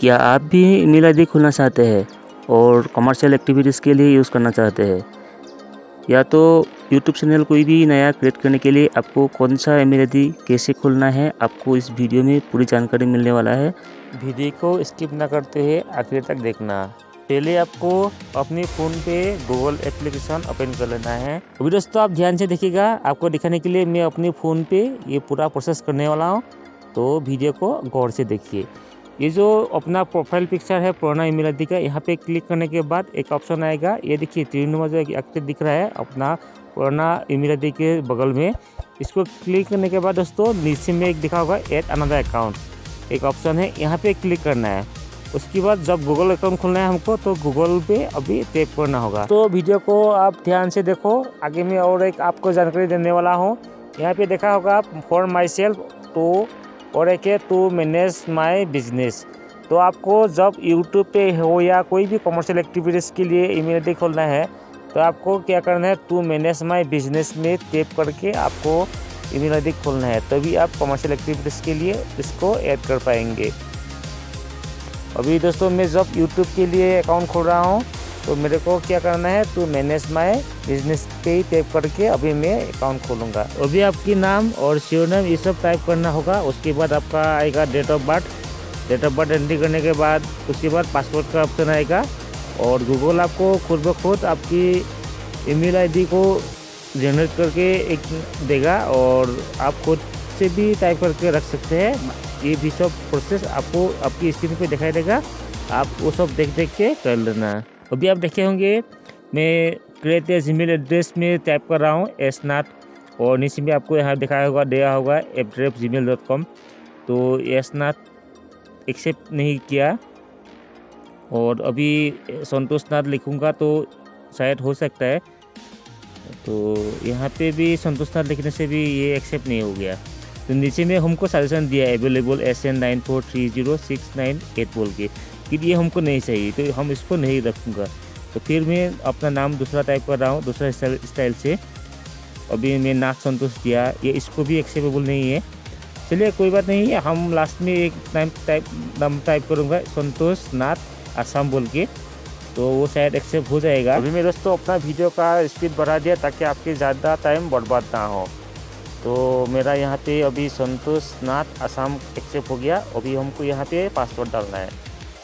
क्या आप भी ईमेल आईडी खोलना चाहते हैं और कमर्शियल एक्टिविटीज़ के लिए यूज़ करना चाहते हैं? या तो यूट्यूब चैनल कोई भी नया क्रिएट करने के लिए आपको कौन सा ईमेल आईडी कैसे खोलना है, आपको इस वीडियो में पूरी जानकारी मिलने वाला है। वीडियो को स्किप ना करते हुए आखिर तक देखना। पहले आपको अपने फ़ोन पे गूगल एप्लीकेशन ओपन कर लेना है। अभी दोस्तों, आप ध्यान से देखिएगा, आपको दिखाने के लिए मैं अपने फ़ोन पे ये पूरा प्रोसेस करने वाला हूँ। तो वीडियो को गौर से देखिए। ये जो अपना प्रोफ़ाइल पिक्चर है, पुराना ईमेल आईडी का, यहाँ पे क्लिक करने के बाद एक ऑप्शन आएगा। ये देखिए तीन नंबर जो एक्टिव दिख रहा है, अपना पुराना ईमेल आईडी के बगल में। इसको क्लिक करने के बाद दोस्तों, नीचे में एक दिखा होगा एट अनदर अकाउंट एक ऑप्शन है, यहाँ पे क्लिक करना है। उसके बाद जब गूगल अकाउंट खोलना है हमको तो गूगल पे अभी टैप करना होगा। तो वीडियो को आप ध्यान से देखो। आगे में और एक आपको जानकारी देने वाला हूँ। यहाँ पे देखा होगा आप फॉर माई सेल्फ तो और एक है टू मैनेज माई बिज़नेस तो आपको जब यूट्यूब पे हो या कोई भी कमर्शियल एक्टिविटीज़ के लिए ईमेल आईडी खोलना है तो आपको क्या करना है टू मैनेज माई बिज़नेस में टेप करके आपको ईमेल आईडी खोलना है। तभी आप कमर्शियल एक्टिविटीज़ के लिए इसको ऐड कर पाएँगे। अभी दोस्तों, मैं जब यूट्यूब के लिए अकाउंट खोल रहा हूँ तो मेरे को क्या करना है तो मैनेज माई बिज़नेस पे ही टाइप करके अभी मैं अकाउंट खोलूँगा। अभी आपकी नाम और श्योर नाम ये सब टाइप करना होगा, उसके बाद आपका आएगा date of birth date of birth entry करने के बाद, उसके बाद पासपोर्ट का ऑप्शन आएगा और गूगल आपको खुद ब खुद आपकी ईमेल आईडी को जनरेट करके एक देगा और आप खुद से भी टाइप करके रख सकते हैं। ये भी सब प्रोसेस आपको आपकी स्क्रीन पे दिखाई देगा। आप वो सब देख देख के कर लेना। अभी आप देखे होंगे, मैं क्रिएट जी मेल एड्रेस में टाइप कर रहा हूँ एस नाथ और नीचे में आपको यहाँ दिखाया होगा, दिया होगा एप ड्रेप जी मेल डॉट कॉम तो एस नाथ एक्सेप्ट नहीं किया, और अभी संतोष नाथ लिखूँगा तो शायद हो सकता है। तो यहाँ पे भी संतोष नाथ लिखने से भी ये एक्सेप्ट नहीं हो गया। तो नीचे में हमको सजेशन दिया है available S N nine four three zero six nine eight बोल के। कि ये हमको नहीं चाहिए तो हम इसको नहीं रखूँगा। तो फिर मैं अपना नाम दूसरा टाइप कर रहा हूँ, दूसरा स्टाइल से। अभी मैं नाथ संतोष दिया ये इसको भी एक्सेप्टेबल नहीं है। चलिए, कोई बात नहीं है हम लास्ट में एक टाइम टाइप नाम टाइप करूँगा, संतोष नाथ, आसाम बोल के। तो वो शायद एक्सेप्ट हो जाएगा। अभी मैं दोस्तों, अपना वीडियो का स्पीड बढ़ा दिया, ताकि आपके ज़्यादा टाइम बर्बाद ना हो। तो मेरा यहाँ पे अभी संतोष नाथ, आसाम एक्सेप्ट हो गया। अभी हमको यहाँ पे पासवर्ड डालना है।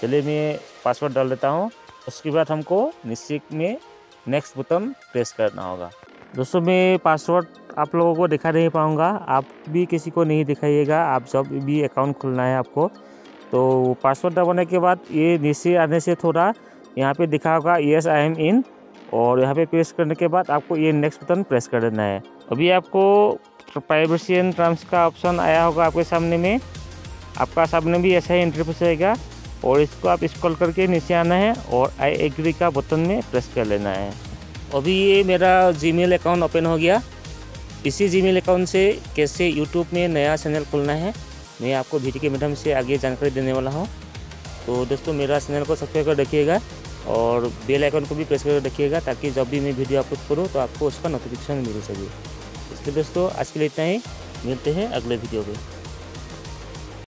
चलिए मैं पासवर्ड डाल देता हूँ। उसके बाद हमको निश्चित में नेक्स्ट बटन प्रेस करना होगा। दोस्तों, मैं पासवर्ड आप लोगों को दिखा नहीं पाऊँगा। आप भी किसी को नहीं दिखाइएगा। आप जब भी अकाउंट खुलना है आपको। तो पासवर्ड दबाने के बाद ये नीचे आने से थोड़ा यहाँ पे दिखा होगा येस आई एम इन और यहाँ पे प्रेस करने के बाद आपको ये नेक्स्ट बटन प्रेस कर देना है। अभी आपको प्राइवेसी एंड टर्म्स का ऑप्शन आया होगा आपके सामने में। आपका सामने भी ऐसा ही इंटरफेस रहेगा। और इसको आप स्क्रॉल करके नीचे आना है और आई एग्री का बटन में प्रेस कर लेना है। अभी ये मेरा जीमेल अकाउंट ओपन हो गया। इसी जीमेल अकाउंट से कैसे यूट्यूब में नया चैनल खोलना है, मैं आपको वीडियो के माध्यम से आगे जानकारी देने वाला हूँ। तो दोस्तों, मेरा चैनल को सब्सक्राइब कर रखिएगा और बेल आइकन को भी प्रेस कर रखिएगा ताकि जब भी मैं वीडियो अपलोड करूँ तो आपको उसका नोटिफिकेशन मिल सके। इसलिए दोस्तों, आज के लिए इतना ही। मिलते हैं अगले वीडियो में